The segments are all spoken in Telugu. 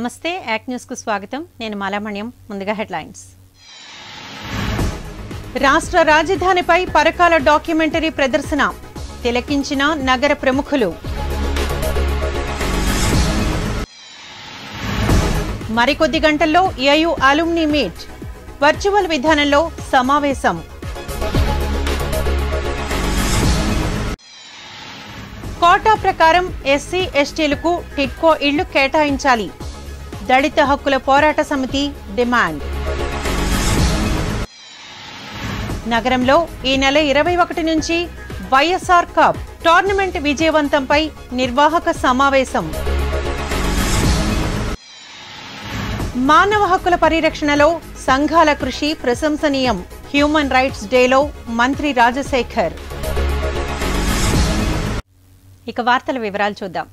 నమస్తే యాక్ న్యూస్కు స్వాగతం. నేను మాలామణ్యం ముందుగా హెడ్లైన్స్. రాష్ట్ర రాజధానిపై పరకాల డాక్యుమెంటరీ ప్రదర్శన. తిలకించిన నగర ప్రముఖులు. మరికొద్ది గంటల్లో ఏయు అలుమ్ని మీట్. వర్చువల్ విధానంలో సమావేశం. కోటా ప్రకారం ఎస్సీ ఎస్టీలకు టిట్కో ఇళ్ళు కేటాయించాలి. దళిత హక్కుల పోరాట సమితి డిమాండ్. నగరంలో ఈ నెల ఇరవై ఒకటి నుంచి వైఎస్ఆర్ కప్ టోర్నమెంట్ విజయవంతంపై నిర్వాహక సమావేశం. మానవ హక్కుల పరిరక్షణలో సంఘాల కృషి ప్రశంసనీయం. హ్యూమన్ రైట్స్ డేలో మంత్రి రాజశేఖర్. ఇక వార్తల వివరాలు చూద్దాం.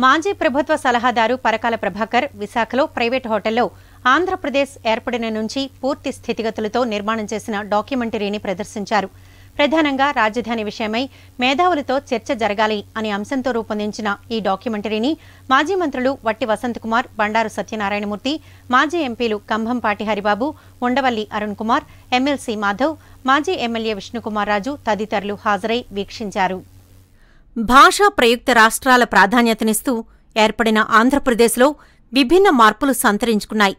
మాజీ ప్రభుత్వ సలహాదారు పరకాల ప్రభాకర్ విశాఖలో ప్రైవేట్ హోటల్లో ఆంధ్రప్రదేశ్ ఏర్పడిన నుంచి పూర్తి స్థితిగతులతో నిర్మాణం చేసిన డాక్యుమెంటరీని ప్రదర్శించారు. ప్రధానంగా రాజధాని విషయమై మేధావులతో చర్చ జరగాలి అనే అంశంతో రూపొందించిన ఈ డాక్యుమెంటరీని మాజీ మంత్రులు వట్టి వసంతకుమార్ బండారు సత్యనారాయణమూర్తి మాజీ ఎంపీలు కంభంపాటి హరిబాబు ఉండవల్లి అరుణ్ కుమార్ ఎమ్మెల్సీ మాధవ్ మాజీ ఎమ్మెల్యే విష్ణుకుమార్ రాజు తదితరులు హాజరై వీక్షించారు. భాషా ప్రయుక్త రాష్ట్రాల ప్రాధాన్యతనిస్తూ ఏర్పడిన ఆంధ్రప్రదేశ్లో విభిన్న మార్పులు సంతరించుకున్నాయి.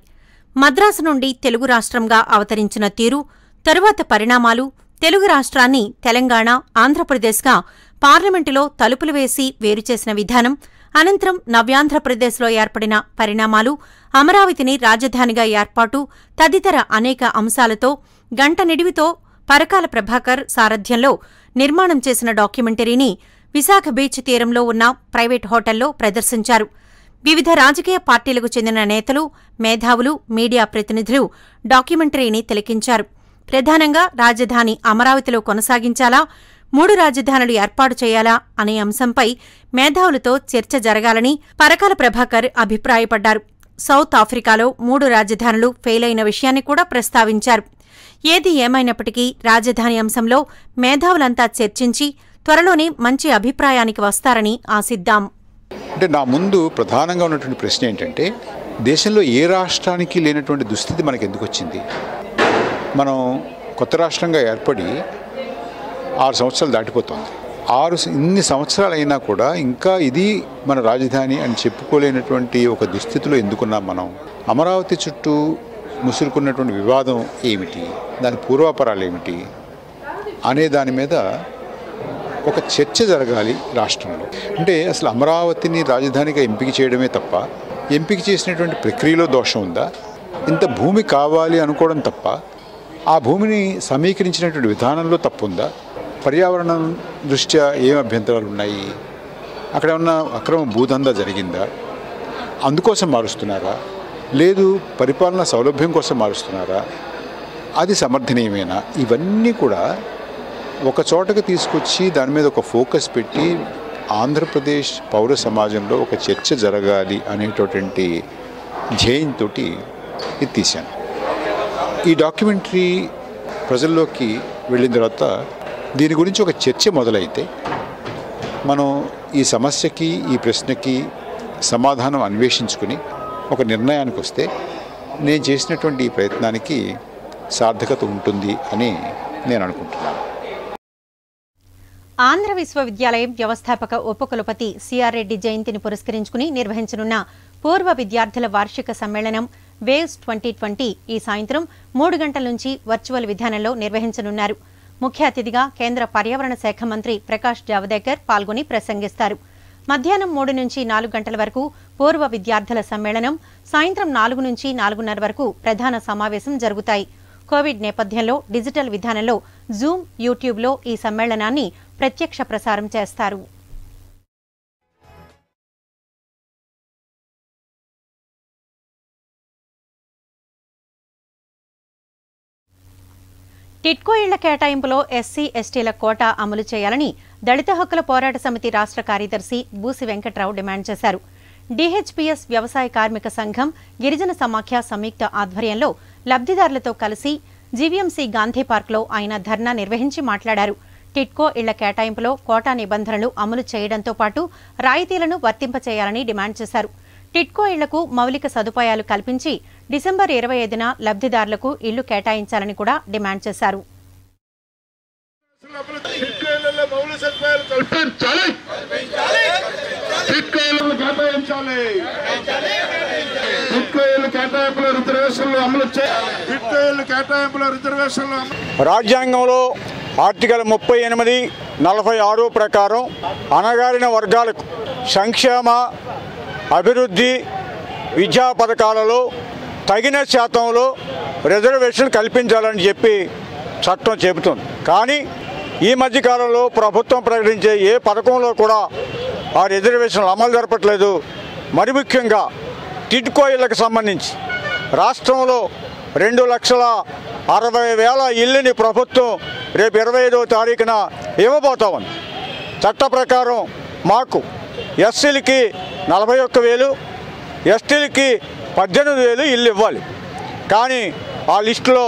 మద్రాసు నుండి తెలుగు రాష్ట్రంగా అవతరించిన తీరు తరువాత పరిణామాలు తెలుగు రాష్ట్రాన్ని తెలంగాణ ఆంధ్రప్రదేశ్గా పార్లమెంటులో తలుపులు వేసి వేరుచేసిన విధానం అనంతరం నవ్యాంధ్రప్రదేశ్లో ఏర్పడిన పరిణామాలు అమరావతిని రాజధానిగా ఏర్పాటు తదితర అనేక అంశాలతో గంట నిడివితో పరకాల ప్రభాకర్ సారథ్యంలో నిర్మాణం చేసిన డాక్యుమెంటరీని విశాఖ బీచ్ తీరంలో ఉన్న ప్రైవేట్ హోటల్లో ప్రదర్శించారు. వివిధ రాజకీయ పార్టీలకు చెందిన నేతలు మేధావులు మీడియా ప్రతినిధులు డాక్యుమెంటరీని తిలకించారు. ప్రధానంగా రాజధాని అమరావతిలో కొనసాగించాలా మూడు రాజధానులు ఏర్పాటు చేయాలా అనే అంశంపై మేధావులతో చర్చ జరగాలని పరకాల ప్రభాకర్ అభిప్రాయపడ్డారు. సౌత్ ఆఫ్రికాలో మూడు రాజధానులు ఫెయిల్ అయిన విషయాన్ని కూడా ప్రస్తావించారు. ఏది ఏమైనప్పటికీ రాజధాని అంశంలో మేధావులంతా చర్చించి త్వరలోనే మంచి అభిప్రాయానికి వస్తారని ఆశిద్దాం. అంటే నా ముందు ప్రధానంగా ఉన్నటువంటి ప్రశ్న ఏంటంటే దేశంలో ఏ రాష్ట్రానికి లేనటువంటి దుస్థితి మనకు ఎందుకు వచ్చింది మనం కొత్త రాష్ట్రంగా ఏర్పడి ఆరు సంవత్సరాలు దాటిపోతుంది. ఆరు ఇన్ని సంవత్సరాలు అయినా కూడా ఇంకా ఇది మన రాజధాని అని చెప్పుకోలేనటువంటి ఒక దుస్థితిలో ఎందుకున్నాం మనం? అమరావతి చుట్టూ ముసురుకున్నటువంటి వివాదం ఏమిటి? దాని పూర్వాపరాలు ఏమిటి? అనే దాని మీద ఒక చర్చ జరగాలి రాష్ట్రంలో. అంటే అసలు అమరావతిని రాజధానిగా ఎంపిక చేయడమే తప్ప ఎంపిక చేసినటువంటి ప్రక్రియలో దోషం ఉందా? ఇంత భూమి కావాలి అనుకోవడం తప్ప ఆ భూమిని సమీకరించినటువంటి విధానంలో తప్పు ఉందా పర్యావరణం దృష్ట్యా ఏం అభ్యంతరాలు ఉన్నాయి? అక్కడ ఉన్న అక్రమ భూదందా జరిగిందా? అందుకోసం మారుస్తున్నారా? లేదు పరిపాలన సౌలభ్యం కోసం మారుస్తున్నారా? అది సమర్థనీయమేనా? ఇవన్నీ కూడా ఒక చోటకి తీసుకొచ్చి దాని మీద ఒక ఫోకస్ పెట్టి ఆంధ్రప్రదేశ్ పౌర సమాజంలో ఒక చర్చ జరగాలి అనేటటువంటి ధ్యేయంతో ఇది తీశాను. ఈ డాక్యుమెంటరీ ప్రజల్లోకి వెళ్ళిన తర్వాత దీని గురించి ఒక చర్చ మొదలైతే మనం ఈ సమస్యకి ఈ ప్రశ్నకి సమాధానం అన్వేషించుకుని ఒక నిర్ణయానికి వస్తే నేను చేసినటువంటి ఈ ప్రయత్నానికి సార్థకత ఉంటుంది అని నేను అనుకుంటున్నాను. ఆంధ్ర విశ్వవిద్యాలయం వ్యవస్థాపక ఉపకులపతి సిఆర్ రెడ్డి జయంతిని పురస్కరించుకుని నిర్వహించనున్న పూర్వ విద్యార్థుల వార్షిక సమ్మేళనం వేవ్స్ ట్వంటీ ట్వంటీ ఈ సాయంత్రం మూడు గంటల నుంచి వర్చువల్ విధానంలో నిర్వహించనున్నారు. ముఖ్య అతిథిగా కేంద్ర పర్యావరణ శాఖ మంత్రి ప్రకాష్ జావదేకర్ పాల్గొని ప్రసంగిస్తారు. మధ్యాహ్నం మూడు నుంచి నాలుగు గంటల వరకు పూర్వ విద్యార్థుల సమ్మేళనం సాయంత్రం నాలుగు నుంచి నాలుగున్నర వరకు ప్రధాన సమావేశం జరుగుతాయి. కోవిడ్ నేపథ్యంలో డిజిటల్ విధానంలో జూమ్ యూట్యూబ్లో ఈ సమ్మేళనాన్ని ప్రత్యక్ష ప్రసారం చేస్తారు. టిట్కో ఇళ్ళ కేటాయింపులో ఎస్సీ ఎస్టీల కోటా అమలు చేయాలని దళిత హక్కుల పోరాట సమితి రాష్ట్ర కార్యదర్శి బూసి వెంకట్రావు డిమాండ్ చేశారు. డిహెచ్పిఎస్ వ్యవసాయ కార్మిక సంఘం గిరిజన సమాఖ్య సంయుక్త ఆధ్వర్యంలో లబ్ధిదారులతో కలిసి జీవీఎంసీ గాంధీ పార్క్లో ఆయన ధర్నా నిర్వహించి మాట్లాడారు. టిట్కో ఇళ్ళ కేటాయింపులో కోటా నిబంధనలు అమలు చేయడంతో పాటు రాయితీలను వర్తింపచేయాలని డిమాండ్ చేశారు. టిట్కో ఇళ్ళకు మౌలిక సదుపాయాలు కల్పించి డిసెంబర్ ఇరవై ఐదున లబ్ధిదారులకు ఇళ్ళు కేటాయించాలని కూడా డిమాండ్ చేశారు. టిట్కోయిలలో మౌలిక సదుపాయాలు కల్పించాలి టిట్కోయిలను కేటాయించాలి టిట్కోయిలు కేటాయింపుల రిజర్వేషన్లు అమలు చేయాలి. కేటాయింపుల రిజర్వేషన్లు రాజ్యాంగంలో ఆర్టికల్ ముప్పై ఎనిమిది నలభై ఆరు ప్రకారం అణగారిన వర్గాలకు సంక్షేమ అభివృద్ధి విద్యా పథకాలలో తగిన శాతంలో రిజర్వేషన్ కల్పించాలని చెప్పి చట్టం చెబుతుంది. కానీ ఈ మధ్యకాలంలో ప్రభుత్వం ప్రకటించే ఏ పథకంలో కూడా ఆ రిజర్వేషన్లు అమలు జరపట్లేదు. మరి ముఖ్యంగా టిడ్కో ఇళ్ళకు సంబంధించి రాష్ట్రంలో రెండు లక్షల అరవై వేల ఇల్లుని ప్రభుత్వం రేపు ఇరవై ఐదవ తారీఖున ఇవ్వబోతా ఉంది. చట్ట ప్రకారం మాకు ఎస్సీలకి నలభై ఒక్క వేలు ఎస్టీలకి పద్దెనిమిది వేలు ఇల్లు ఇవ్వాలి. కానీ ఆ లిస్టులో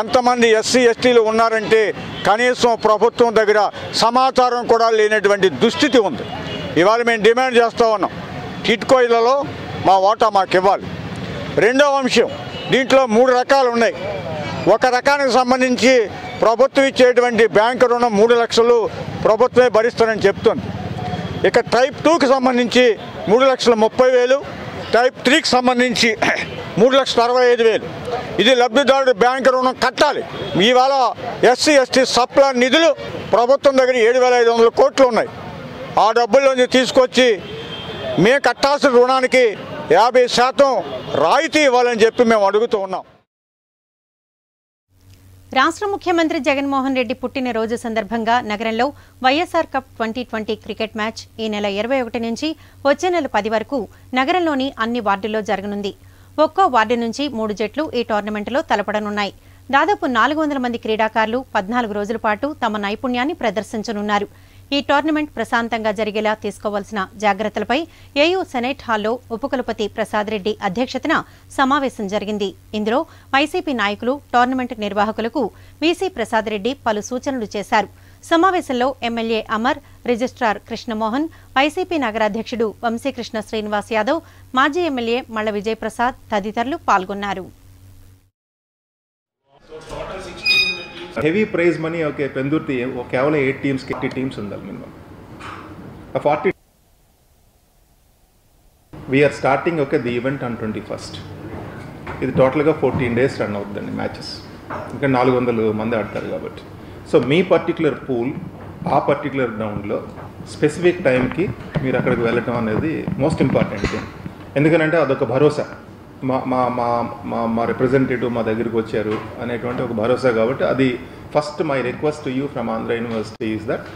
ఎంతమంది ఎస్సీ ఎస్టీలు ఉన్నారంటే కనీసం ప్రభుత్వం దగ్గర సమాచారం కూడా లేనటువంటి దుస్థితి ఉంది. ఇవాళ మేము డిమాండ్ చేస్తూ ఉన్నాం. టిట్కోయిలలో మా ఓటా మాకు ఇవ్వాలి. రెండవ అంశం దీంట్లో మూడు రకాలు ఉన్నాయి. ఒక రకానికి సంబంధించి ప్రభుత్వం ఇచ్చేటువంటి బ్యాంకు రుణం మూడు లక్షలు ప్రభుత్వమే భరిస్తానని చెప్తుంది. ఇక టైప్ టూకి సంబంధించి మూడు లక్షల ముప్పై వేలు టైప్ త్రీకి సంబంధించి మూడు లక్షల అరవై ఐదు వేలు. ఇది లబ్ధిదారుడు బ్యాంకు రుణం కట్టాలి. ఇవాళ ఎస్సీ ఎస్టీ సప్లా నిధులు ప్రభుత్వం దగ్గర ఏడు వేల ఐదు వందల కోట్లు ఉన్నాయి. ఆ డబ్బుల్లోంచి తీసుకొచ్చి మేము కట్టాల్సిన రుణానికి యాభై శాతం రాయితీ ఇవ్వాలని చెప్పి మేము అడుగుతూ ఉన్నాం. రాష్ట్ర ముఖ్యమంత్రి జగన్మోహన్ రెడ్డి పుట్టినరోజు సందర్భంగా నగరంలో YSR cup twenty twenty cricket match ఈ నెల ఇరవై ఒకటి నుంచి వచ్చే నెల పది వరకు నగరంలోని అన్ని వార్డుల్లో జరగనుంది. ఒక్కో వార్డు నుంచి మూడు జట్లు ఈ టోర్నమెంటులో తలపడనున్నాయి. దాదాపు నాలుగు వందల మంది క్రీడాకారులు పద్నాలుగు రోజుల పాటు తమ నైపుణ్యాన్ని ప్రదర్శించనున్నారు. ఈ టోర్నమెంట్ ప్రశాంతంగా జరిగేలా తీసుకోవాల్సిన జాగ్రత్తలపై ఏయూ సెనేట్ హాల్లో ఉపకులపతి ప్రసాద్ రెడ్డి అధ్యక్షతన సమావేశం జరిగింది. ఇందులో వైసీపీ నాయకులు టోర్నమెంట్ నిర్వాహకులకు వీసీ ప్రసాద్ రెడ్డి పలు సూచనలు చేశారు. సమావేశంలో MLA Amar registrar Krishnamohan YCP నగరాధ్యక్షుడు Vamsikrishna Srinivas Yadav మాజీ ఎమ్మెల్యే మల్ల విజయప్రసాద్ తదితరులు పాల్గొన్నారు. Heavy prize money okay Pendurthi ఓ కేవలం ఎయిట్ టీమ్స్ ఎయిటీ టీమ్స్ ఉండాలి minimum forty we are starting okay the event on twenty first ఇది టోటల్గా ఫోర్టీన్ డేస్ రన్ అవుతుందండి మ్యాచెస్ ఇంకా నాలుగు వందలు మంది ఆడతారు కాబట్టి. సో మీ పర్టికులర్ పూల్ ఆ పర్టికులర్ గ్రౌండ్లో స్పెసిఫిక్ టైంకి మీరు అక్కడికి వెళ్ళటం అనేది మోస్ట్ ఇంపార్టెంట్ థింగ్ ఎందుకంటే అదొక భరోసా. మా మా మా మా మా రిప్రజెంటేటివ్ మా దగ్గరికి వచ్చారు అనేటువంటి ఒక భరోసా కాబట్టి అది first my request to you from Andhra university is that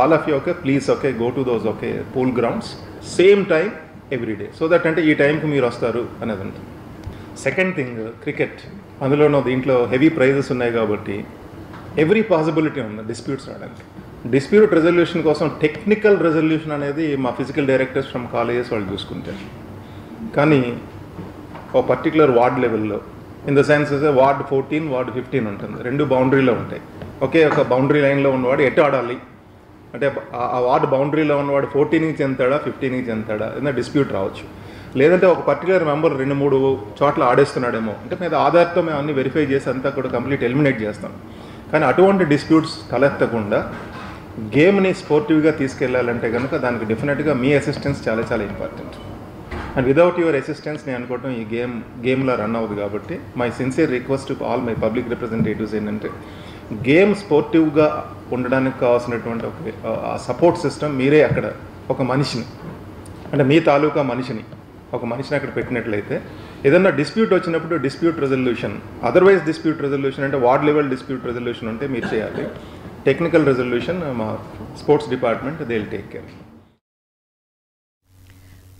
all of you okay please okay go to those okay pool grounds same time every day so that అంటే ఈ టైంకి మీరు వస్తారు అనేది ఉంటుంది సెకండ్ థింగ్ క్రికెట్ అందులోనూ దీంట్లో హెవీ ప్రైజెస్ ఉన్నాయి కాబట్టి ఎవ్రీ పాసిబిలిటీ ఉంది డిస్ప్యూట్స్ రావడానికి. డిస్ప్యూట్ రెజల్యూషన్ కోసం టెక్నికల్ రెజల్యూషన్ అనేది మా ఫిజికల్ డైరెక్టర్స్ ఫ్రమ్ కాలేజెస్ వాళ్ళు చూసుకుంటారు. కానీ ఒక పర్టికులర్ వార్డ్ లెవెల్లో in the sense ward fourteen ward fifteen ఉంటుంది. రెండు బౌండరీలో ఉంటాయి. ఒకే ఒక బౌండరీ లైన్లో ఉన్నవాడు ఎటు ఆడాలి? అంటే ఆ- వార్డ్ బౌండరీలో ఉన్నవాడు ఫోర్టీన్కి చెందుతాడా ఫిఫ్టీన్కి చెందుతాడా? ఏదైనా డిస్ప్యూట్ రావచ్చు. లేదంటే ఒక పర్టికులర్ మెంబర్ రెండు మూడు చోట్ల ఆడేస్తున్నాడేమో. అంటే మీద ఆధార్తో మేము అన్ని వెరిఫై చేసి అంతా కూడా కంప్లీట్ ఎలిమినేట్ చేస్తాం. కానీ అటువంటి డిస్ప్యూట్స్ తలెత్తకుండా గేమ్ని స్పోర్టివ్గా తీసుకెళ్ళాలంటే కనుక దానికి డెఫినెట్గా మీ అసిస్టెన్స్ చాలా చాలా important and without your assistance నేను అనుకోవటం ఈ గేమ్ గేమ్లో రన్ అవ్వదు కాబట్టి my sincere request to all my public representatives ఏంటంటే గేమ్ స్పోర్టివ్గా ఉండడానికి కావాల్సినటువంటి ఒక సపోర్ట్ సిస్టమ్ మీరే అక్కడ ఒక మనిషిని. అంటే మీ తాలూకా మనిషిని ఒక మనిషిని అక్కడ పెట్టినట్లయితే ఏదన్నా డిస్ప్యూట్ వచ్చినప్పుడు dispute resolution otherwise dispute resolution అంటే వార్డ్ లెవెల్ డిస్ప్యూట్ రెజల్యూషన్ ఉంటే మీరు చేయాలి. టెక్నికల్ రెజల్యూషన్ మా sports department they will take care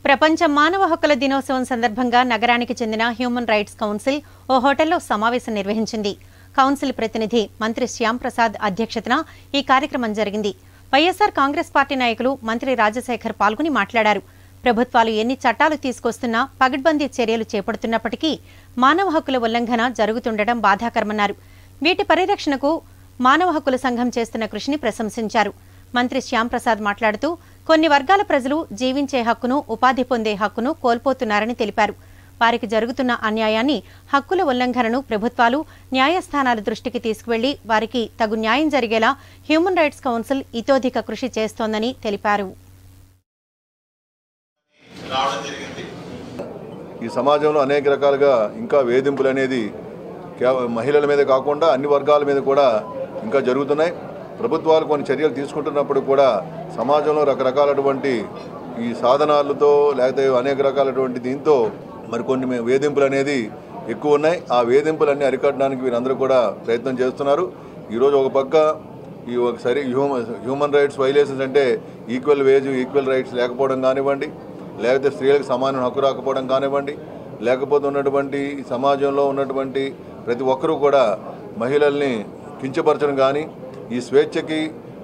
ప్రపంచ మానవ హక్కుల దినోత్సవం సందర్భంగా నగరానికి చెందిన హ్యూమన్ రైట్స్ కౌన్సిల్ ఓ హోటల్లో సమావేశం నిర్వహించింది. కౌన్సిల్ ప్రతినిధి మంత్రి శ్యాంప్రసాద్ అధ్యక్షతన ఈ కార్యక్రమం జరిగింది. వైఎస్సార్ కాంగ్రెస్ పార్టీ నాయకులు మంత్రి రాజశేఖర్ పాల్గొని మాట్లాడారు. ప్రభుత్వాలు ఎన్ని చట్టాలు తీసుకొస్తున్నా పగడ్బందీ చర్యలు చేపడుతున్నప్పటికీ మానవ హక్కుల ఉల్లంఘన జరుగుతుండటం బాధాకరమన్నారు. వీటి పరిరక్షణకు మానవ హక్కుల సంఘం చేస్తున్న కృషిని ప్రశంసించారు. మంత్రి శ్యాంప్రసాద్ మాట్లాడుతూ కొన్ని వర్గాల ప్రజలు జీవించే హక్కును ఉపాధి పొందే హక్కును కోల్పోతున్నారని తెలిపారు. వారికి జరుగుతున్న అన్యాయాన్ని హక్కుల ఉల్లంఘనను ప్రభుత్వాలు న్యాయస్థానాల దృష్టికి తీసుకువెళ్ళి వారికి తగు న్యాయం జరిగేలా హ్యూమన్ రైట్స్ కౌన్సిల్ ఇతోధిక కృషి చేస్తోందని తెలిపారు. ఈ సమాజంలో అనేక రకాలుగా ఇంకా వేధింపులు అనేది మహిళల మీద కాకుండా అన్ని వర్గాల మీద కూడా ఇంకా జరుగుతున్నాయి. ప్రభుత్వాలు కొన్ని చర్యలు తీసుకుంటున్నప్పుడు కూడా సమాజంలో రకరకాలటువంటి ఈ సాధనాలతో లేకపోతే అనేక రకాలటువంటి దీంతో మరి కొన్ని వేధింపులు అనేది ఎక్కువ ఉన్నాయి. ఆ వేధింపులన్నీ అరికట్టడానికి వీరందరూ కూడా ప్రయత్నం చేస్తున్నారు. ఈరోజు ఒక పక్క ఈ ఒక సరి హ్యూమన్ హ్యూమన్ రైట్స్ వైలేషన్స్ అంటే ఈక్వల్ వేజ్ ఈక్వల్ రైట్స్ లేకపోవడం కానివ్వండి లేకపోతే స్త్రీలకు సమాన హక్కు రాకపోవడం కానివ్వండి లేకపోతే ఉన్నటువంటి సమాజంలో ఉన్నటువంటి ప్రతి ఒక్కరూ కూడా మహిళల్ని కించపరచడం కానీ ఈ స్వేచ్ఛకి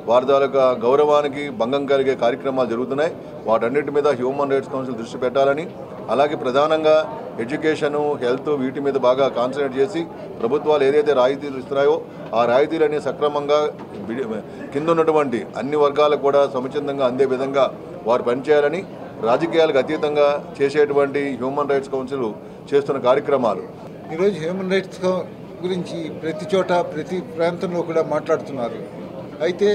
వారి తాలూకా గౌరవానికి భంగం కలిగే కార్యక్రమాలు జరుగుతున్నాయి. వాటన్నిటి మీద హ్యూమన్ రైట్స్ కౌన్సిల్ దృష్టి పెట్టాలని అలాగే ప్రధానంగా ఎడ్యుకేషను హెల్త్ వీటి మీద బాగా కాన్సన్ట్రేట్ చేసి ప్రభుత్వాలు ఏదైతే రాయితీలు ఇస్తున్నాయో ఆ రాయితీలన్నీ సక్రమంగా కింద ఉన్నటువంటి అన్ని వర్గాలకు కూడా సముచితంగా అందే విధంగా వారు పనిచేయాలని రాజకీయాలకు అతీతంగా చేసేటువంటి హ్యూమన్ రైట్స్ కౌన్సిల్ చేస్తున్న కార్యక్రమాలు. ఈరోజు హ్యూమన్ రైట్స్ గురించి ప్రతి చోట ప్రతి ప్రాంతంలో కూడా మాట్లాడుతున్నారు. అయితే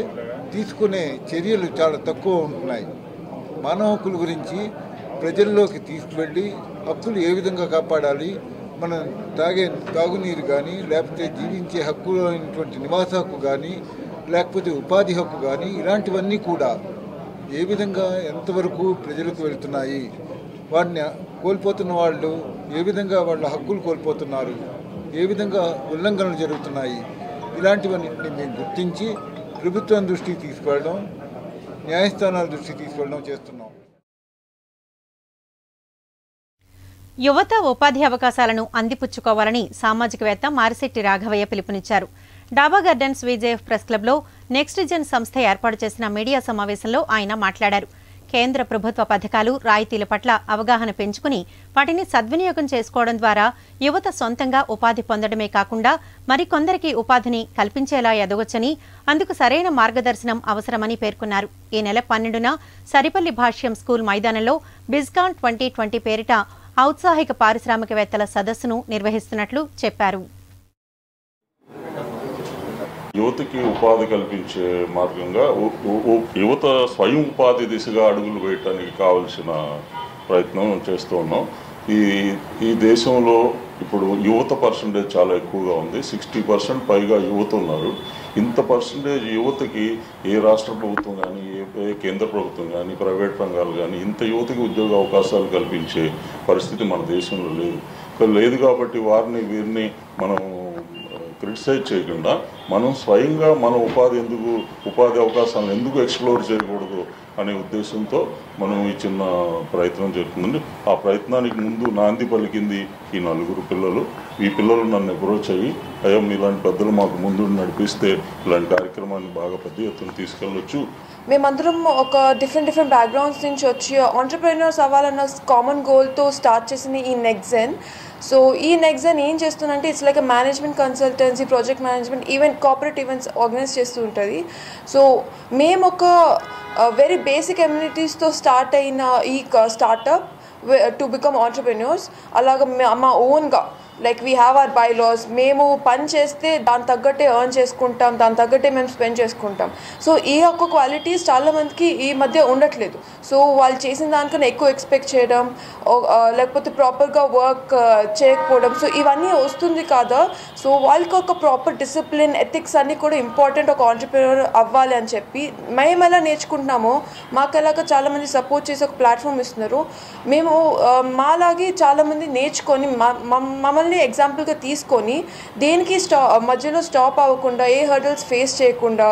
తీసుకునే చర్యలు చాలా తక్కువ ఉంటున్నాయి. మానవ హక్కుల గురించి ప్రజల్లోకి తీసుకువెళ్ళి హక్కులు ఏ విధంగా కాపాడాలి మనం తాగే తాగునీరు కానీ లేకపోతే జీవించే హక్కు అయినటువంటి నివాస హక్కు కానీ లేకపోతే ఉపాధి హక్కు కానీ ఇలాంటివన్నీ కూడా ఏ విధంగా ఎంతవరకు ప్రజలకు వెళ్తున్నాయి వాటిని కోల్పోతున్న వాళ్ళు ఏ విధంగా వాళ్ళ హక్కులు కోల్పోతున్నారు ఏ విధంగా ఉల్లంఘనలు జరుగుతున్నాయి ఇలాంటివన్నింటినీ మేము గుర్తించి ప్రభుత్వం దృష్టికి తీసుకెళ్ళడం న్యాయస్థానాల దృష్టికి తీసుకెళ్ళడం చేస్తున్నాం. యువత ఉపాధి అవకాశాలను అందిపుచ్చుకోవాలని సామాజికవేత్త మారిశెట్టి రాఘవయ్య పిలుపునిచ్చారు. డాబా గార్డెన్స్ విజేఎఫ్ ప్రెస్ క్లబ్లో నెక్స్ట్ జెన్ సంస్థ ఏర్పాటు చేసిన మీడియా సమావేశంలో ఆయన మాట్లాడారు. కేంద్ర ప్రభుత్వ పథకాలు రాయితీల పట్ల అవగాహన పెంచుకుని వాటిని సద్వినియోగం చేసుకోవడం ద్వారా యువత సొంతంగా ఉపాధి పొందడమే కాకుండా మరికొందరికి ఉపాధిని కల్పించేలా ఎదగొచ్చని అందుకు సరైన మార్గదర్శనం అవసరమని పేర్కొన్నారు. ఈ నెల పన్నెండున సరిపల్లి భాష్యం స్కూల్ మైదానంలో బిజ్కాన్ ట్వంటీ ట్వంటీ పేరిట ఔత్సాహిక పారిశ్రామికవేత్తల సదస్సును నిర్వహిస్తున్నట్లు చెప్పారు. యువతకి ఉపాధి కల్పించే మార్గంగా యువత స్వయం ఉపాధి దిశగా అడుగులు వేయటానికి కావలసిన ప్రయత్నం చేస్తూ ఉన్నాం. ఈ ఈ దేశంలో ఇప్పుడు యువత పర్సంటేజ్ చాలా ఎక్కువగా ఉంది. సిక్స్టీ పర్సెంట్ పైగా యువత ఉన్నారు. ఇంత పర్సంటేజ్ యువతకి ఏ రాష్ట్ర ప్రభుత్వం కానీ ఏ కేంద్ర ప్రభుత్వం కానీ ప్రైవేట్ రంగాలు కానీ ఇంత యువతకి ఉద్యోగ అవకాశాలు కల్పించే పరిస్థితి మన దేశంలో లేదు. లేదు కాబట్టి వారిని వీరిని మనం క్రిటిసైజ్ చేయకుండా మనం స్వయంగా మన ఉపాధి ఎందుకు ఉపాధి అవకాశాలను ఎందుకు ఎక్స్ప్లోర్ చేయకూడదు అనే ఉద్దేశంతో మనం ఈ చిన్న ప్రయత్నం జరుగుతుంది ఆ ప్రయత్నానికి ముందు నాంది పలికింది ఈ నలుగురు పిల్లలు ఈ పిల్లలు నన్ను అప్రోచ్ అయ్యి అయ్యా మీలాంటి పెద్దలు మాకు ముందు నడిపిస్తే ఇలాంటి కార్యక్రమాన్ని బాగా పెద్ద ఎత్తున తీసుకెళ్ళొచ్చు మేమందరం ఒక డిఫరెంట్ డిఫరెంట్ బ్యాక్గ్రౌండ్స్ నుంచి వచ్చి ఆంటర్ప్రెన్యూర్స్ అవ్వాలన్న కామన్ గోల్తో స్టార్ట్ చేసింది ఈ నెక్జెన్ సో ఈ నెక్జెన్ ఏం చేస్తుందంటే it's like management consultancy project management event corporate events organise చేస్తూ ఉంటుంది. సో మేము ఒక వెరీ బేసిక్ ఎమ్యూనిటీస్తో స్టార్ట్ అయిన ఈ స్టార్టప్ టు బికమ్ ఆంటర్ప్రెన్యూర్స్ అలాగ మా ఓన్గా like we have our bylaws మేము పని చేస్తే దాని తగ్గట్టే ఎర్న్ చేసుకుంటాం దాని తగ్గట్టే మేము స్పెండ్ చేసుకుంటాం. సో ఈ యొక్క క్వాలిటీస్ చాలామందికి ఈ మధ్య ఉండట్లేదు. సో వాళ్ళు చేసిన దానికన్నా ఎక్కువ ఎక్స్పెక్ట్ చేయడం లేకపోతే ప్రాపర్గా వర్క్ చేయకపోవడం. సో ఇవన్నీ వస్తుంది కాదా? సో వాళ్ళకి ఒక ప్రాపర్ డిసిప్లిన్ ఎథిక్స్ అన్నీ కూడా ఇంపార్టెంట్ ఒక ఆంటర్ప్రినర్ అవ్వాలి అని చెప్పి మేము ఎలా నేర్చుకుంటున్నామో మాకు ఎలాగ చాలామంది సపోర్ట్ చేసి ఒక ప్లాట్ఫామ్ ఇస్తున్నారు. మేము మాలాగే చాలామంది నేర్చుకొని మమ్మల్ని మమ్- మమ్మల్ని ఎగ్జాంపుల్గా తీసుకొని దేనికి స్టా మధ్యలో స్టాప్ అవ్వకుండా ఏ హర్డల్స్ ఫేస్ చేయకుండా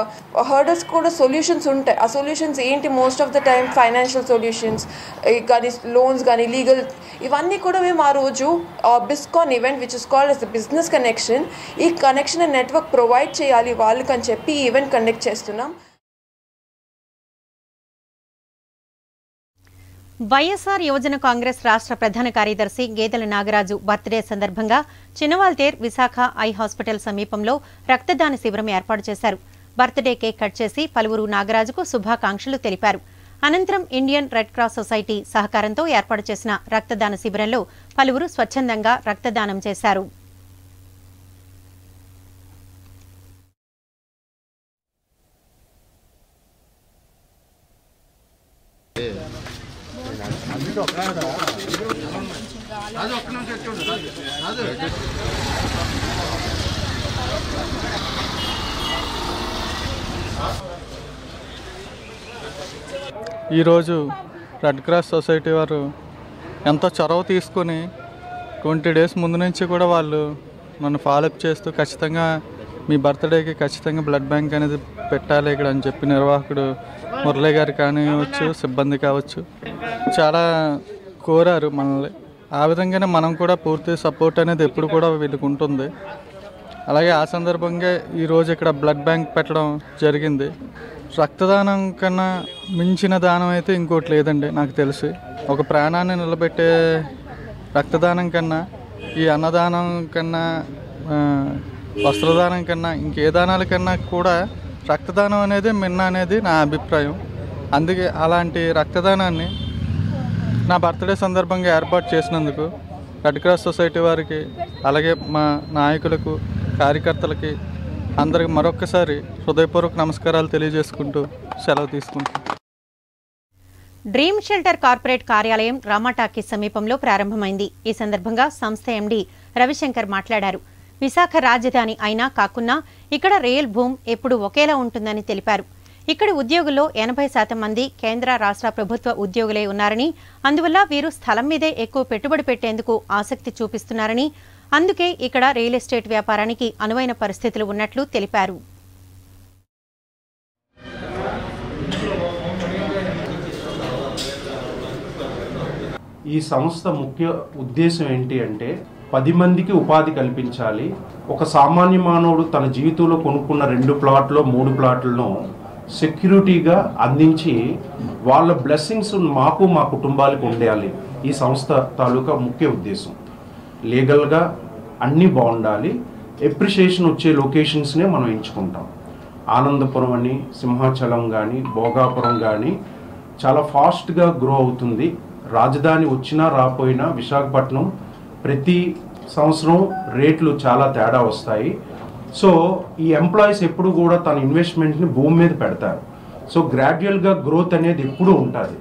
హర్డల్స్ కూడా సొల్యూషన్స్ ఉంటాయి. ఆ సొల్యూషన్స్ ఏంటి? Most of the time financial solutions కానీ లోన్స్ కానీ లీగల్ ఇవన్నీ కూడా మేము ఆ రోజు Biscon event which is called as the business connection ఈ కనెక్షన్ నెట్వర్క్ ప్రొవైడ్ చేయాలి వాళ్ళకని చెప్పి ఈవెంట్ కండక్ట్ చేస్తున్నాం. వైఎస్ఆర్ యువజన కాంగ్రెస్ రాష్ట్ర ప్రధాన కార్యదర్శి గేదెల నాగరాజు బర్త్డే సందర్భంగా చినవాల్తేర్ విశాఖ ఐ హాస్పిటల్ సమీపంలో రక్తదాన శిబిరం ఏర్పాటు చేశారు. బర్త్డే కేక్ కట్ చేసి పలువురు నాగరాజుకు శుభాకాంక్షలు తెలిపారు. అనంతరం ఇండియన్ రెడ్ క్రాస్ సొసైటీ సహకారంతో ఏర్పాటు చేసిన రక్తదాన శిబిరంలో పలువురు స్వచ్ఛందంగా రక్తదానం చేశారు. ఈరోజు రెడ్ క్రాస్ సొసైటీ వారు ఎంతో చొరవ తీసుకొని ట్వంటీ డేస్ ముందు నుంచి కూడా వాళ్ళు నన్ను ఫాలోఅప్ చేస్తూ ఖచ్చితంగా మీ బర్త్డేకి ఖచ్చితంగా బ్లడ్ బ్యాంక్ అనేది పెట్టాలి ఇక్కడ అని చెప్పి నిర్వాహకుడు మురళీ గారు కానివచ్చు సిబ్బంది కావచ్చు. చాలా కోరారు మనల్ని. ఆ విధంగానే మనం కూడా పూర్తి సపోర్ట్ అనేది ఎప్పుడు కూడా వీళ్ళకి ఉంటుంది. అలాగే ఆ సందర్భంగా ఈరోజు ఇక్కడ బ్లడ్ బ్యాంక్ పెట్టడం జరిగింది. రక్తదానం కన్నా మించిన దానం అయితే ఇంకోటి లేదండి నాకు తెలిసి. ఒక ప్రాణాన్ని నిలబెట్టే రక్తదానం కన్నా ఈ అన్నదానం కన్నా వస్త్రదానం కన్నా ఇంకే దానాల కన్నా కూడా రక్తదానం అనేది మిన్న అనేది నా అభిప్రాయం. అందుకే అలాంటి రక్తదానాన్ని నా బర్త్డే సందర్భంగా ఏర్పాటు చేసినందుకు రెడ్ క్రాస్ సొసైటీ వారికి అలాగే మా నాయకులకు కార్యకర్తలకి అందరికి మరొక్కసారి హృదయపూర్వక నమస్కారాలు తెలియజేసుకుంటూ సెలవు తీసుకుంటాను డ్రీమ్ షెల్టర్ కార్పొరేట్ కార్యాలయం రామాటాకీ సమీపంలో ప్రారంభమైంది. ఈ సందర్భంగా సంస్థ ఎండీ రవిశంకర్ మాట్లాడారు. విశాఖ రాజధాని అయినా కాకున్నా ఇక్కడ రియల్ భూమ్ ఎప్పుడు ఒకేలా ఉంటుందని తెలిపారు. ఇక్కడి ఉద్యోగుల్లో ఎనభై శాతం మంది కేంద్ర రాష్ట్ర ప్రభుత్వ ఉద్యోగులే ఉన్నారని అందువల్ల వీరు స్థలం మీదే ఎక్కువ పెట్టుబడి పెట్టేందుకు ఆసక్తి చూపిస్తున్నారని అందుకే ఇక్కడ రియల్ ఎస్టేట్ వ్యాపారానికి అనువైన పరిస్థితులు ఉన్నట్లు తెలిపారు. ఈ సంస్థ ముఖ్య ఉద్దేశం ఏంటి అంటే పది మందికి ఉపాధి కల్పించాలి. ఒక సామాన్య మానవుడు తన జీవితంలో కొనుక్కున్న రెండు ప్లాట్లో మూడు ప్లాట్లను సెక్యూరిటీగా అందించి వాళ్ళ బ్లెస్సింగ్స్ మాకు మా కుటుంబాలకు ఉండాలి. ఈ సంస్థ తాలూకా ముఖ్య ఉద్దేశం. లీగల్గా అన్నీ బాగుండాలి. ఎప్రిషియేషన్ వచ్చే లొకేషన్స్నే మనం ఎంచుకుంటాం. ఆనందపురం అని సింహాచలం కానీ భోగాపురం కానీ చాలా ఫాస్ట్గా గ్రో అవుతుంది. రాజధాని వచ్చినా రాపోయినా విశాఖపట్నం ప్రతి సంవత్సరం రేట్లు చాలా తేడా వస్తాయి. సో ఈ ఎంప్లాయీస్ ఎప్పుడు కూడా తన ఇన్వెస్ట్మెంట్ని భూమి మీద పెడతారు. సో గ్రాడ్యువల్గా గ్రోత్ అనేది ఎప్పుడూ ఉంటుంది.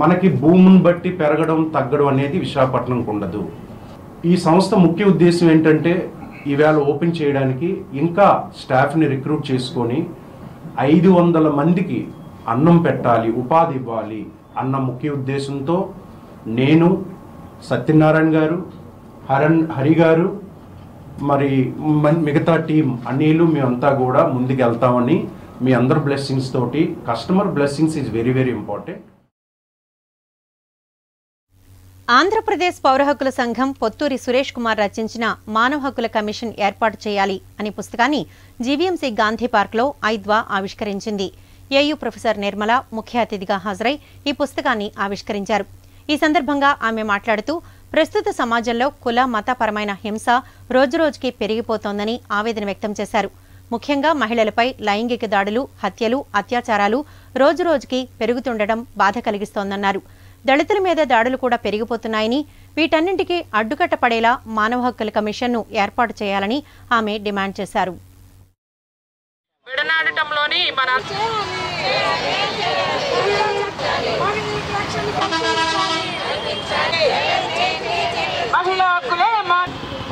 మనకి భూమిని బట్టి పెరగడం తగ్గడం అనేది విశాఖపట్నంకు ఉండదు. ఈ సంస్థ ముఖ్య ఉద్దేశం ఏంటంటే ఈవేళ ఓపెన్ చేయడానికి ఇంకా స్టాఫ్ని రిక్రూట్ చేసుకొని ఐదు వందల మందికి అన్నం పెట్టాలి ఉపాధి ఇవ్వాలి అన్న ముఖ్య ఉద్దేశంతో నేను సత్యనారాయణ గారు హరణ్ హరి గారు మరి మిగతా టీం అన్నీలు మేమంతా కూడా ముందుకెళ్తామని మీ అందరు బ్లెస్సింగ్స్ తోటి customer blessings is very very important Andhra Pradesh పౌర హక్కుల సంఘం పొత్తూరి సురేష్ కుమార్ రచించిన మానవ హక్కుల కమిషన్ ఏర్పాటు చేయాలి అనే పుస్తకాన్ని జీవీఎంసీ గాంధీ పార్క్లో ఐద్వా ఆవిష్కరించింది. ఏయూ ప్రొఫెసర్ నిర్మల ముఖ్య అతిథిగా హాజరై ఈ పుస్తకాన్ని ఆవిష్కరించారు. ఈ సందర్భంగా ఆమె మాట్లాడుతూ ప్రస్తుత సమాజంలో కుల మతపరమైన హింస రోజురోజుకి పెరిగిపోతోందని ఆవేదన వ్యక్తం చేశారు. ముఖ్యంగా మహిళలపై లైంగిక దాడులు హత్యలు అత్యాచారాలు రోజురోజుకి పెరుగుతుండటం బాధ కలిగిస్తోందన్నారు. దళితుల మీద దాడులు కూడా పెరిగిపోతున్నాయని వీటన్నింటికీ అడ్డుకట్ట పడేలా మానవ హక్కుల కమిషన్ను ఏర్పాటు చేయాలని ఆమె డిమాండ్ చేశారు. విడనాడటంలోని మన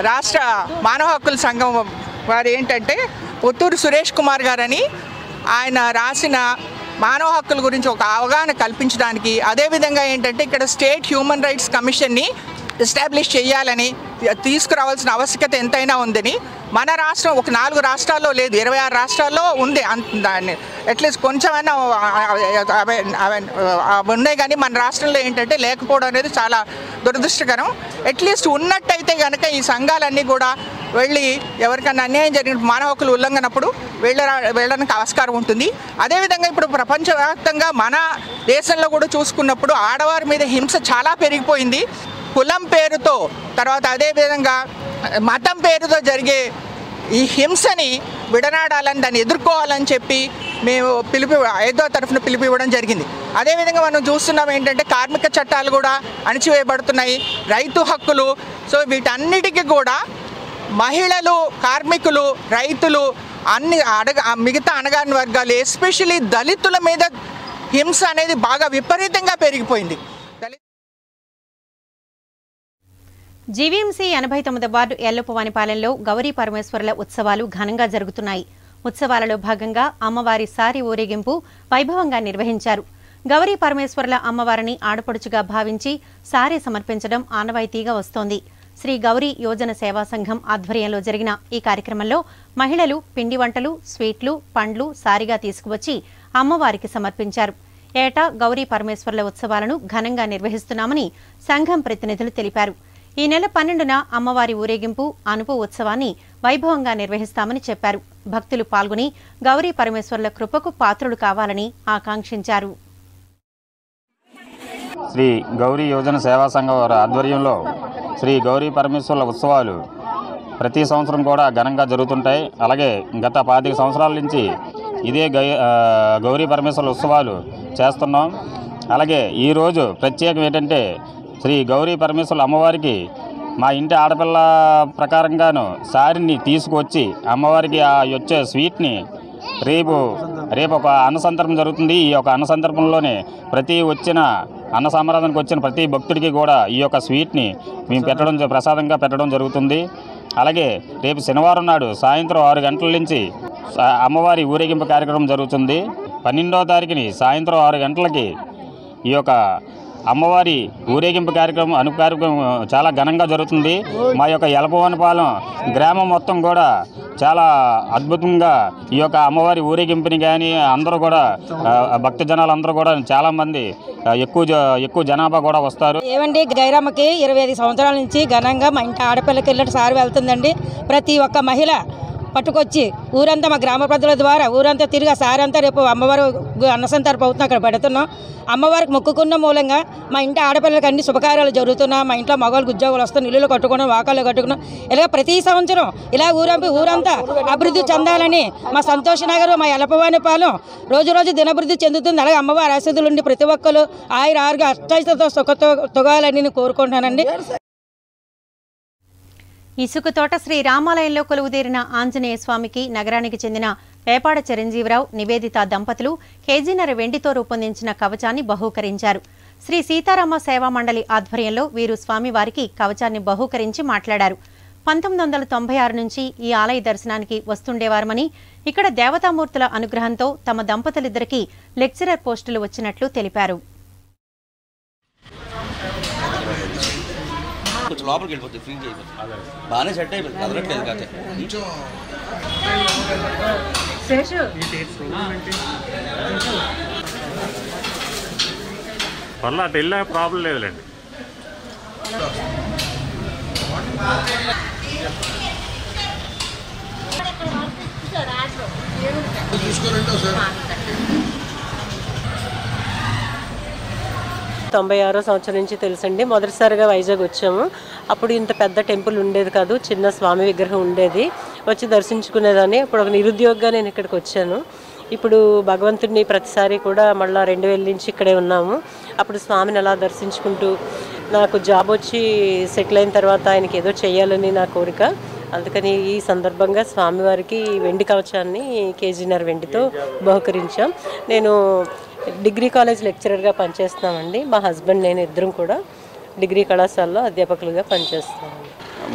రాష్ట్ర మానవ హక్కుల సంఘం వారు ఏంటంటే పుత్తూరు సురేష్ కుమార్ గారని ఆయన రాసిన మానవ హక్కుల గురించి ఒక అవగాహన కల్పించడానికి అదేవిధంగా ఏంటంటే ఇక్కడ స్టేట్ హ్యూమన్ రైట్స్ కమిషన్ని ఎస్టాబ్లిష్ చేయాలని తీసుకురావాల్సిన ఆవశ్యకత ఎంతైనా ఉందని మన రాష్ట్రం ఒక నాలుగు రాష్ట్రాల్లో లేదు ఇరవై ఆరు రాష్ట్రాల్లో ఉంది. దాన్ని అట్లీస్ట్ కొంచెమైనా అవే అవి ఉన్నాయి కానీ మన రాష్ట్రంలో ఏంటంటే లేకపోవడం అనేది చాలా దురదృష్టకరం. అట్లీస్ట్ ఉన్నట్టయితే కనుక ఈ సంఘాలన్నీ కూడా వెళ్ళి ఎవరికైనా అన్యాయం జరిగిన మానవ హక్కులు ఉల్లంఘనప్పుడు వెళ్ళ వెళ్ళడానికి ఆస్కారం ఉంటుంది. అదేవిధంగా ఇప్పుడు ప్రపంచవ్యాప్తంగా మన దేశంలో కూడా చూసుకున్నప్పుడు ఆడవారి మీద హింస చాలా పెరిగిపోయింది. కులం పేరుతో తర్వాత అదేవిధంగా మతం పేరుతో జరిగే ఈ హింసని విడనాడాలని దాన్ని ఎదుర్కోవాలని చెప్పి మేము పిలుపు ఐదో తరఫున పిలుపు ఇవ్వడం జరిగింది. అదేవిధంగా మనం చూస్తున్నాం ఏంటంటే కార్మిక చట్టాలు కూడా అణిచివేయబడుతున్నాయి రైతు హక్కులు. సో వీటన్నిటికీ కూడా మహిళలు కార్మికులు రైతులు అన్ని అడగ మిగతా అణగారిన వర్గాలు ఎస్పెషలీ దళితుల మీద హింస అనేది బాగా విపరీతంగా పెరిగిపోయింది. జీవీఎంసీ ఎనభై తొమ్మిది వార్డు ఎల్లపువానిపాలెంలో గౌరీ పరమేశ్వరుల ఉత్సవాలు ఘనంగా జరుగుతున్నాయి. ఉత్సవాలలో భాగంగా అమ్మవారి సారి ఊరేగింపు వైభవంగా నిర్వహించారు. గౌరీ పరమేశ్వరుల అమ్మవారిని ఆడపడుచుగా భావించి సారీ సమర్పించడం ఆనవాయితీగా వస్తోంది. శ్రీ గౌరీ యోజన సేవా సంఘం ఆధ్వర్యంలో జరిగిన ఈ కార్యక్రమంలో మహిళలు పిండి వంటలు స్వీట్లు పండ్లు సారిగా తీసుకువచ్చి అమ్మవారికి సమర్పించారు. ఏటా గౌరీ పరమేశ్వరుల ఉత్సవాలను ఘనంగా నిర్వహిస్తున్నామని సంఘం ప్రతినిధులు తెలిపారు. ఈ నెల పన్నెండున అమ్మవారి ఊరేగింపు అనుపు ఉత్సవాన్ని వైభవంగా నిర్వహిస్తామని చెప్పారు. భక్తులు పాల్గొని గౌరీ పరమేశ్వర్ల కృపకు పాత్రులు కావాలని ఆకాంక్షించారు. శ్రీ గౌరీ యోజన సేవా సంఘం వారి ఆధ్వర్యంలో శ్రీ గౌరీ పరమేశ్వర్ల ఉత్సవాలు ప్రతి సంవత్సరం కూడా ఘనంగా జరుగుతుంటాయి. అలాగే గత పాతిక సంవత్సరాల నుంచి ఇదే గౌరీ పరమేశ్వర్ల ఉత్సవాలు చేస్తున్నాం. అలాగే ఈరోజు ప్రత్యేకం ఏంటంటే శ్రీ గౌరీ పరమేశ్వరుల అమ్మవారికి మా ఇంటి ఆడపిల్ల ప్రకారంగాను సారిని తీసుకొచ్చి అమ్మవారికి ఆ వచ్చే స్వీట్ని రేపు రేపు ఒక అన్న సందర్భం జరుగుతుంది. ఈ యొక్క అన్న సందర్భంలోనే ప్రతి వచ్చిన అన్న సమారాధనకు వచ్చిన ప్రతి భక్తుడికి కూడా ఈ యొక్క స్వీట్ని మేము పెట్టడం ప్రసాదంగా పెట్టడం జరుగుతుంది. అలాగే రేపు శనివారం నాడు సాయంత్రం ఆరు గంటల నుంచి అమ్మవారి ఊరేగింపు కార్యక్రమం జరుగుతుంది. పన్నెండవ తారీఖుని సాయంత్రం ఆరు గంటలకి ఈ యొక్క అమ్మవారి ఊరేగింపు కార్యక్రమం అను కార్యక్రమం చాలా ఘనంగా జరుగుతుంది. మా యొక్క ఎలపవనపాలెం గ్రామం మొత్తం కూడా చాలా అద్భుతంగా ఈ యొక్క అమ్మవారి ఊరేగింపుని కానీ అందరూ కూడా భక్త జనాలు అందరూ కూడా చాలామంది ఎక్కువ జ- ఎక్కువ జనాభా కూడా వస్తారు. ఏమండి గైరమ్మకి ఇరవై ఐదు సంవత్సరాల నుంచి ఘనంగా మా ఇంటి ఆడపిల్లకి వెళ్ళిన సారి వెళ్తుందండి. ప్రతి ఒక్క మహిళ పట్టుకొచ్చి ఊరంతా మా గ్రామ ప్రజల ద్వారా ఊరంతా తిరిగి సారంతా రేపు అమ్మవారు అన్నసం తరపు అవుతుంది అక్కడ పెడుతున్నాం. అమ్మవారికి మొక్కుకున్న మూలంగా మా ఇంటి ఆడపిల్లలకి అన్ని శుభకార్యాలు జరుగుతున్నాం మా ఇంట్లో మగవాళ్ళకి ఉద్యోగాలు వస్తాయి ఇల్లులు కట్టుకున్నాం వాకాలు కట్టుకున్నాం. ఇలా ప్రతి సంవత్సరం ఇలా ఊరంపి ఊరంతా అభివృద్ధి చెందాలని మా సంతోష నగర్ మా ఎలపవానిపాలెం రోజు రోజు దినభివృద్ధి చెందుతుంది. అలాగే అమ్మవారి ఆశీస్సులు ఉండి ప్రతి ఒక్కరు ఆయుర ఆరుగా అష్టైతో సుఖతో తొగాలని నేను ఇసుకతోట శ్రీ రామాలయంలో కొలువుదీరిన ఆంజనేయ స్వామికి నగరానికి చెందిన వేపాడ చిరంజీవిరావు నివేదిత దంపతులు కేజీనర వెండితో రూపొందించిన కవచాన్ని బహూకరించారు. శ్రీ సీతారామ సేవా మండలి ఆధ్వర్యంలో వీరు స్వామివారికి కవచాన్ని బహూకరించి మాట్లాడారు. పంతొమ్మిది వందల తొంభై ఆరు నుంచి ఈ ఆలయ దర్శనానికి వస్తుండేవారమని ఇక్కడ దేవతామూర్తుల అనుగ్రహంతో తమ దంపతులిద్దరికీ లెక్చరర్ పోస్టులు వచ్చినట్లు తెలిపారు. కొంచెం లోపలికి వెళ్ళిపోతుంది ఫ్రీ అయిపోతుంది. బాగానే సెట్ అయిపోతుంది. కదలట్లేదు కాదే పర్లా అటు వెళ్ళా ప్రాబ్లం లేదులేండి. తొంభై ఆరో సంవత్సరం నుంచి తెలుసండి. మొదటిసారిగా వైజాగ్ వచ్చాము. అప్పుడు ఇంత పెద్ద టెంపుల్ ఉండేది కాదు. చిన్న స్వామి విగ్రహం ఉండేది. వచ్చి దర్శించుకునేదాన్ని. ఇప్పుడు ఒక నిరుద్యోగిగా నేను ఇక్కడికి వచ్చాను. ఇప్పుడు భగవంతుడిని ప్రతిసారి కూడా మళ్ళీ రెండు వేల నుంచి ఇక్కడే ఉన్నాము. అప్పుడు స్వామిని అలా దర్శించుకుంటూ నాకు జాబ్ వచ్చి సెటిల్ అయిన తర్వాత ఆయనకి ఏదో చేయాలని నా కోరిక. అందుకని ఈ సందర్భంగా స్వామివారికి వెండి కవచాన్ని కేజీన్నర వెండితో బహుకరించాం. నేను డిగ్రీ కాలేజ్ లెక్చరర్గా పనిచేస్తున్నామండి. మా హస్బెండ్ నేను ఇద్దరం కూడా డిగ్రీ కళాశాలలో అధ్యాపకులుగా పనిచేస్తున్నాం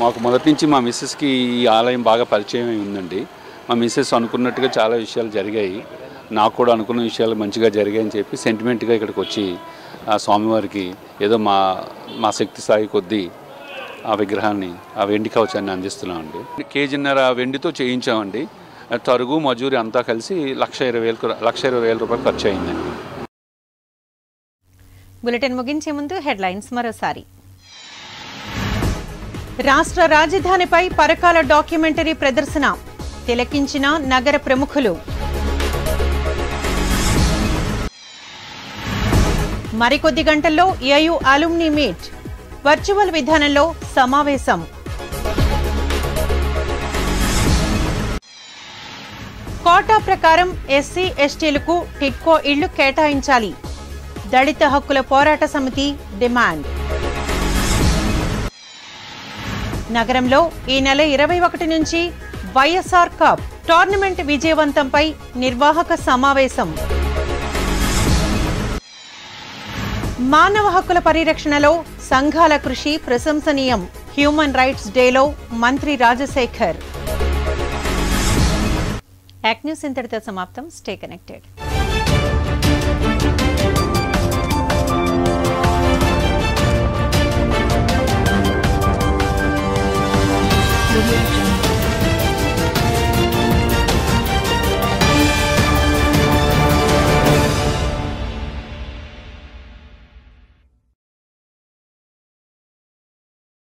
మాకు మొదటి నుంచి మా మిస్సెస్కి ఈ ఆలయం బాగా పరిచయం అయి ఉందండి. మా మిస్సెస్ అనుకున్నట్టుగా చాలా విషయాలు జరిగాయి. నాకు కూడా అనుకున్న విషయాలు మంచిగా జరిగాయని చెప్పి సెంటిమెంట్గా ఇక్కడికి వచ్చి ఆ స్వామివారికి ఏదో మా మా శక్తి స్థాయి కొద్దీ ఆ విగ్రహాన్ని ఆ వెండి కవచాన్ని అందిస్తున్నామండి. కేజీన్నర వెండితో చేయించామండి. తరుగు మజూరి అంతా కలిసి లక్ష ఇరవై వేలకు లక్ష ఇరవై వేల రూపాయలు ఖర్చు అయిందండి. బులెటిన్ ముగించే ముందు హెడ్లైన్స్ మరోసారి. రాష్ట్ర రాజధానిపై పరకాల డాక్యుమెంటరీ ప్రదర్శన తిలకించిన నగర ప్రముఖులు. మరికొద్ది గంటల్లో ఏయు అలుమ్ని మీట్ వర్చువల్ విధానంలో సమావేశం. కోటా ప్రకారం ఎస్సీ ఎస్టీలకు టిక్కో ఇళ్ళు కేటాయించాలి. దళిత హక్కుల పోరాట సమితి డిమాండ్. నగరంలో ఈ నెల ఇరవై ఒకటి నుంచి వైఎస్ఆర్ కప్ టోర్నమెంట్ విజయవంతంపై నిర్వాహక సమావేశం. మానవ హక్కుల పరిరక్షణలో సంఘాల కృషి ప్రశంసనీయం. హ్యూమన్ రైట్స్ డేలో మంత్రి రాజశేఖర్. యాక్ న్యూస్ ఇంతటితో సమాప్తం. Stay connected.